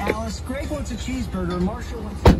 Alice, Greg wants a cheeseburger. Marshall wants.